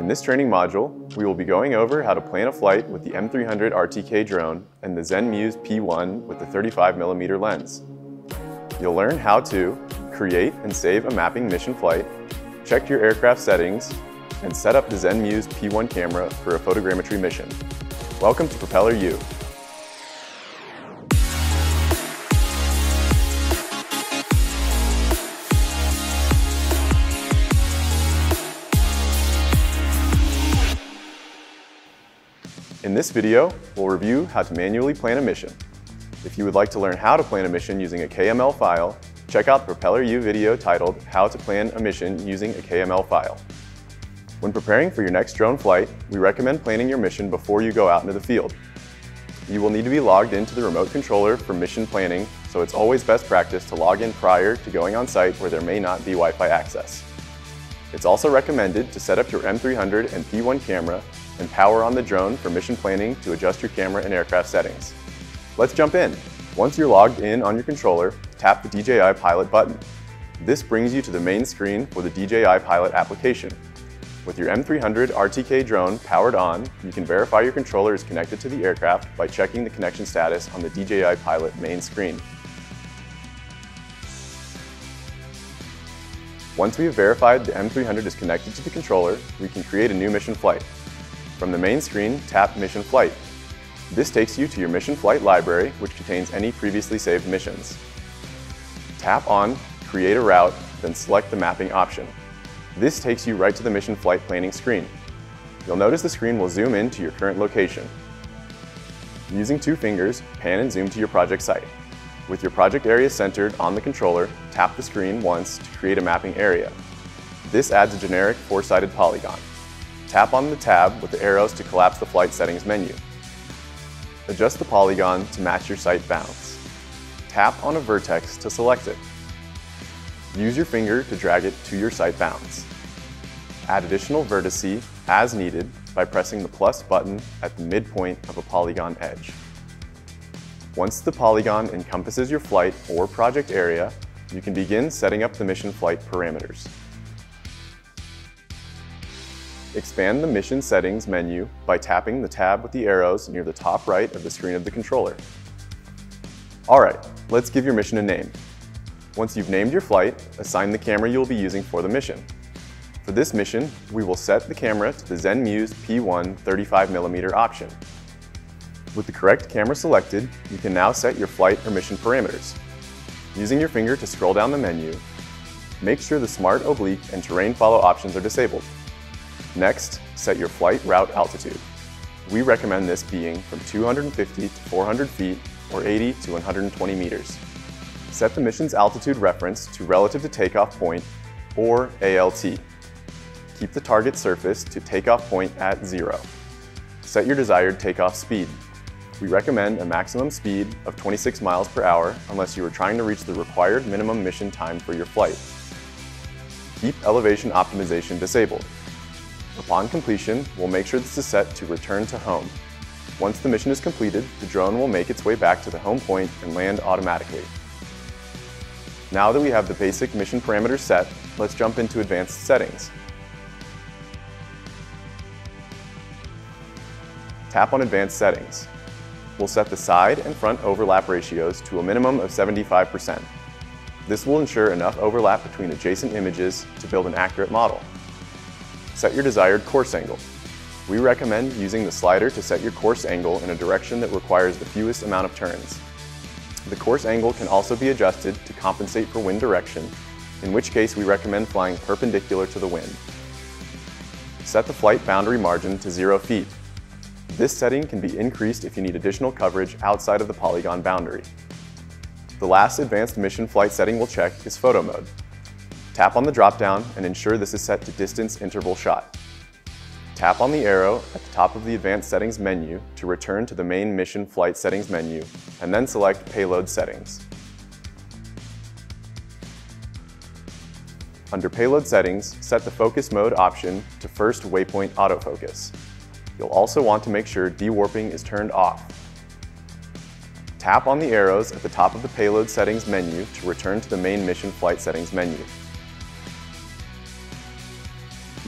In this training module, we will be going over how to plan a flight with the M300 RTK drone and the ZenMuse P1 with the 35mm lens. You'll learn how to create and save a mapping mission flight, check your aircraft settings, and set up the ZenMuse P1 camera for a photogrammetry mission. Welcome to Propeller U. In this video, we'll review how to manually plan a mission. If you would like to learn how to plan a mission using a KML file, check out the Propeller U video titled How to Plan a Mission Using a KML File. When preparing for your next drone flight, we recommend planning your mission before you go out into the field. You will need to be logged into the remote controller for mission planning, so it's always best practice to log in prior to going on site where there may not be Wi-Fi access. It's also recommended to set up your M300 and P1 camera and power on the drone for mission planning to adjust your camera and aircraft settings. Let's jump in. Once you're logged in on your controller, tap the DJI Pilot button. This brings you to the main screen for the DJI Pilot application. With your M300 RTK drone powered on, you can verify your controller is connected to the aircraft by checking the connection status on the DJI Pilot main screen. Once we have verified the M300 is connected to the controller, we can create a new mission flight. From the main screen, tap Mission Flight. This takes you to your Mission Flight library, which contains any previously saved missions. Tap on Create a Route, then select the mapping option. This takes you right to the Mission Flight planning screen. You'll notice the screen will zoom in to your current location. Using two fingers, pan and zoom to your project site. With your project area centered on the controller, tap the screen once to create a mapping area. This adds a generic four-sided polygon. Tap on the tab with the arrows to collapse the flight settings menu. Adjust the polygon to match your site bounds. Tap on a vertex to select it. Use your finger to drag it to your site bounds. Add additional vertices as needed by pressing the plus button at the midpoint of a polygon edge. Once the polygon encompasses your flight or project area, you can begin setting up the mission flight parameters. Expand the Mission Settings menu by tapping the tab with the arrows near the top right of the screen of the controller. Alright, let's give your mission a name. Once you've named your flight, assign the camera you will be using for the mission. For this mission, we will set the camera to the ZenMuse P1 35mm option. With the correct camera selected, you can now set your flight or mission parameters. Using your finger to scroll down the menu, make sure the Smart Oblique and Terrain Follow options are disabled. Next, set your flight route altitude. We recommend this being from 250 to 400 feet or 80 to 120 meters. Set the mission's altitude reference to relative to takeoff point or ALT. Keep the target surface to takeoff point at zero. Set your desired takeoff speed. We recommend a maximum speed of 26 miles per hour unless you are trying to reach the required minimum mission time for your flight. Keep elevation optimization disabled. Upon completion, we'll make sure this is set to return to home. Once the mission is completed, the drone will make its way back to the home point and land automatically. Now that we have the basic mission parameters set, let's jump into advanced settings. Tap on Advanced Settings. We'll set the side and front overlap ratios to a minimum of 75%. This will ensure enough overlap between adjacent images to build an accurate model. Set your desired course angle. We recommend using the slider to set your course angle in a direction that requires the fewest amount of turns. The course angle can also be adjusted to compensate for wind direction, in which case we recommend flying perpendicular to the wind. Set the flight boundary margin to 0 feet. This setting can be increased if you need additional coverage outside of the polygon boundary. The last advanced mission flight setting we'll check is photo mode. Tap on the drop-down and ensure this is set to distance interval shot. Tap on the arrow at the top of the Advanced Settings menu to return to the main Mission Flight Settings menu, and then select Payload Settings. Under Payload Settings, set the Focus Mode option to First Waypoint Autofocus. You'll also want to make sure dewarping is turned off. Tap on the arrows at the top of the Payload Settings menu to return to the main Mission Flight Settings menu.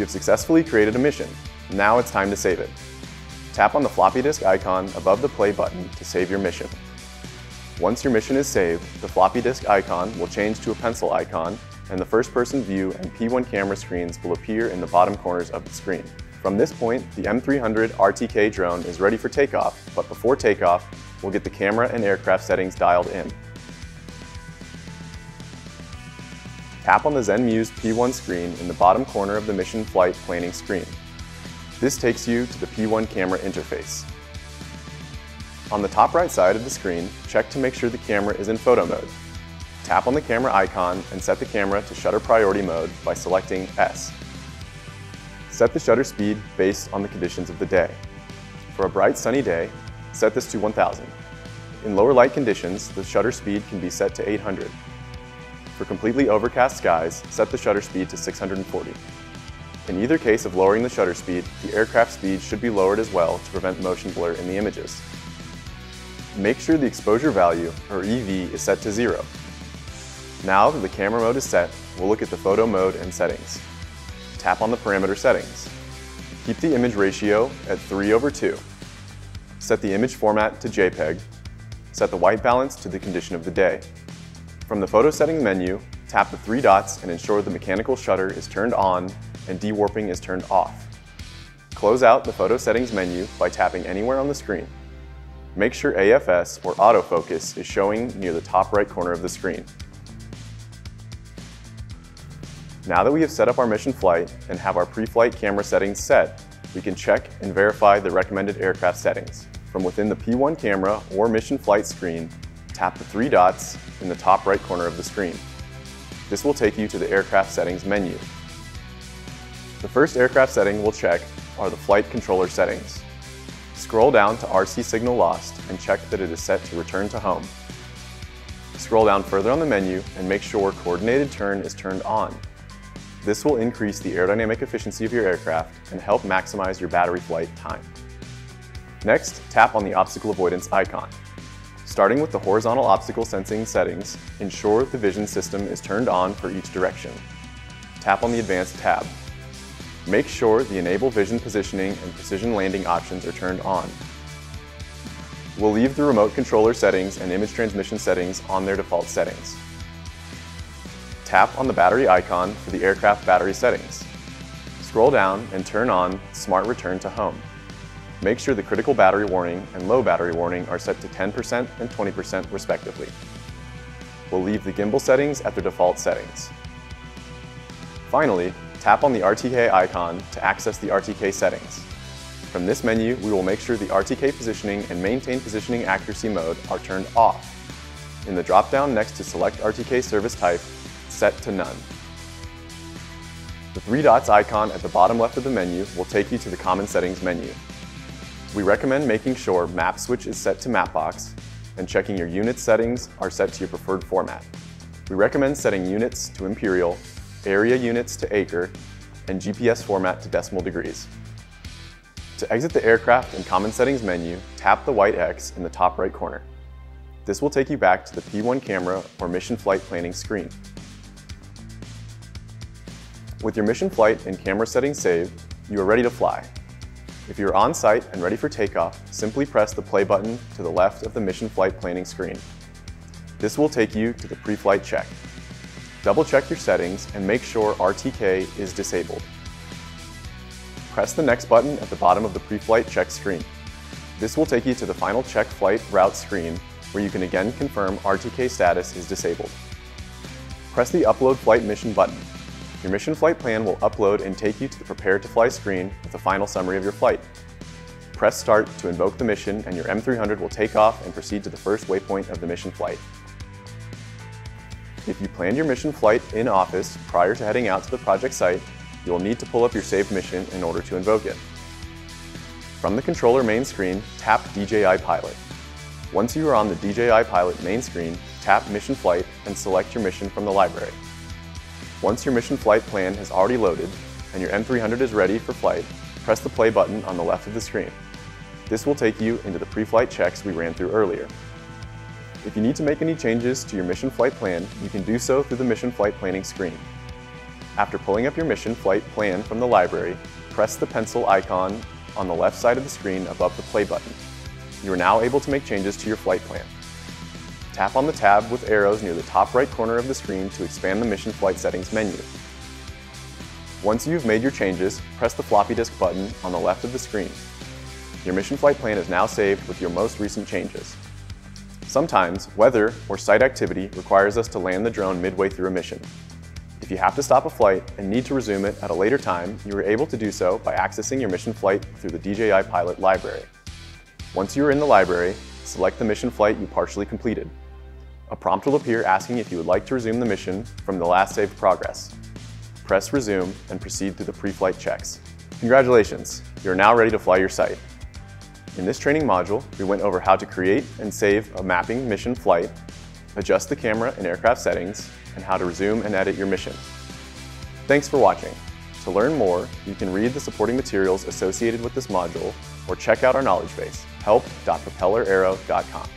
You have successfully created a mission. Now it's time to save it. Tap on the floppy disk icon above the play button to save your mission. Once your mission is saved, the floppy disk icon will change to a pencil icon and the first-person view and P1 camera screens will appear in the bottom corners of the screen. From this point, the M300 RTK drone is ready for takeoff, but before takeoff, we'll get the camera and aircraft settings dialed in. Tap on the ZenMuse P1 screen in the bottom corner of the mission flight planning screen. This takes you to the P1 camera interface. On the top right side of the screen, check to make sure the camera is in photo mode. Tap on the camera icon and set the camera to shutter priority mode by selecting S. Set the shutter speed based on the conditions of the day. For a bright sunny day, set this to 1000. In lower light conditions, the shutter speed can be set to 800. For completely overcast skies, set the shutter speed to 640. In either case of lowering the shutter speed, the aircraft speed should be lowered as well to prevent motion blur in the images. Make sure the exposure value, or EV, is set to zero. Now that the camera mode is set, we'll look at the photo mode and settings. Tap on the parameter settings. Keep the image ratio at 3 over 2. Set the image format to JPEG. Set the white balance to the condition of the day. From the photo setting menu, tap the three dots and ensure the mechanical shutter is turned on and dewarping is turned off. Close out the photo settings menu by tapping anywhere on the screen. Make sure AFS or autofocus is showing near the top right corner of the screen. Now that we have set up our mission flight and have our pre-flight camera settings set, we can check and verify the recommended aircraft settings. From within the P1 camera or mission flight screen, tap the three dots in the top right corner of the screen. This will take you to the aircraft settings menu. The first aircraft setting we'll check are the flight controller settings. Scroll down to RC signal lost and check that it is set to return to home. Scroll down further on the menu and make sure coordinated turn is turned on. This will increase the aerodynamic efficiency of your aircraft and help maximize your battery flight time. Next, tap on the obstacle avoidance icon. Starting with the horizontal obstacle sensing settings, ensure the vision system is turned on for each direction. Tap on the Advanced tab. Make sure the Enable Vision Positioning and Precision Landing options are turned on. We'll leave the remote controller settings and image transmission settings on their default settings. Tap on the battery icon for the aircraft battery settings. Scroll down and turn on Smart Return to Home. Make sure the critical battery warning and low battery warning are set to 10% and 20% respectively. We'll leave the gimbal settings at their default settings. Finally, tap on the RTK icon to access the RTK settings. From this menu, we will make sure the RTK positioning and maintain positioning accuracy mode are turned off. In the drop-down next to select RTK service type, set to none. The three dots icon at the bottom left of the menu will take you to the common settings menu. We recommend making sure map switch is set to mapbox and checking your unit settings are set to your preferred format. We recommend setting units to imperial area units to acre, and GPS format to decimal degrees. To exit the aircraft and common settings menu, tap the white X in the top right corner. This will take you back to the P1 camera or mission flight planning screen. With your mission flight and camera settings saved, you are ready to fly. If you are on site and ready for takeoff, simply press the play button to the left of the mission flight planning screen. This will take you to the pre-flight check. Double check your settings and make sure RTK is disabled. Press the next button at the bottom of the pre-flight check screen. This will take you to the final check flight route screen where you can again confirm RTK status is disabled. Press the Upload Flight Mission button. Your mission flight plan will upload and take you to the Prepare to Fly screen with a final summary of your flight. Press Start to invoke the mission and your M300 will take off and proceed to the first waypoint of the mission flight. If you planned your mission flight in Office prior to heading out to the project site, you will need to pull up your saved mission in order to invoke it. From the controller main screen, tap DJI Pilot. Once you are on the DJI Pilot main screen, tap Mission Flight and select your mission from the library. Once your mission flight plan has already loaded and your M300 is ready for flight, press the play button on the left of the screen. This will take you into the pre-flight checks we ran through earlier. If you need to make any changes to your mission flight plan, you can do so through the mission flight planning screen. After pulling up your mission flight plan from the library, press the pencil icon on the left side of the screen above the play button. You are now able to make changes to your flight plan. Tap on the tab with arrows near the top right corner of the screen to expand the mission flight settings menu. Once you've made your changes, press the floppy disk button on the left of the screen. Your mission flight plan is now saved with your most recent changes. Sometimes, weather or site activity requires us to land the drone midway through a mission. If you have to stop a flight and need to resume it at a later time, you are able to do so by accessing your mission flight through the DJI Pilot library. Once you are in the library, select the mission flight you partially completed. A prompt will appear asking if you would like to resume the mission from the last saved progress. Press resume and proceed through the pre-flight checks. Congratulations, you are now ready to fly your site. In this training module, we went over how to create and save a mapping mission flight, adjust the camera and aircraft settings, and how to resume and edit your mission. Thanks for watching. To learn more, you can read the supporting materials associated with this module or check out our knowledge base, help.propelleraero.com.